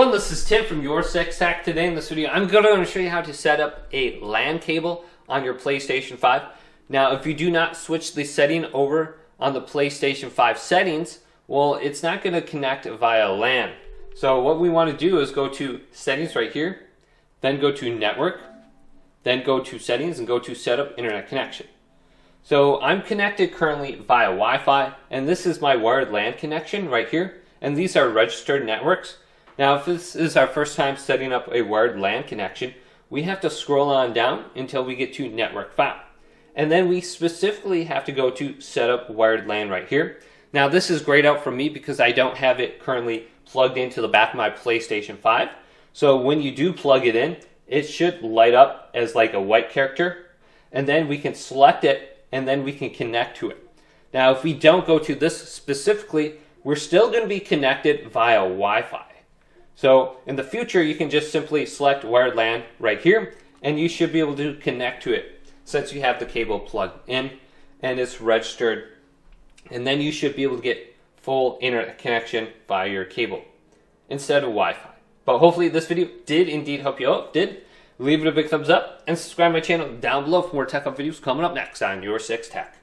everyone, this is Tim from Your Six Tech. Today in this video, I'm going to show you how to set up a LAN cable on your PlayStation 5. Now, if you do not switch the setting over on the PlayStation 5 settings, well, it's not going to connect via LAN. So what we want to do is go to settings right here, then go to network, then go to settings and go to setup internet connection. So I'm connected currently via Wi-Fi, and this is my wired LAN connection right here, and these are registered networks. Now, if this is our first time setting up a wired LAN connection, we have to scroll on down until we get to network file. And then we specifically have to go to set up wired LAN right here. Now, this is grayed out for me because I don't have it currently plugged into the back of my PlayStation 5. So when you do plug it in, it should light up as like a white character. And then we can select it and then we can connect to it. Now, if we don't go to this specifically, we're still going to be connected via Wi-Fi. So in the future, you can just simply select wired LAN right here, and you should be able to connect to it since you have the cable plugged in and it's registered. And then you should be able to get full internet connection via your cable instead of Wi-Fi. But hopefully this video did indeed help you out. Did leave it a big thumbs up and subscribe my channel down below for more tech up videos coming up next on Your Six Tech.